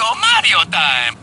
go Mario time!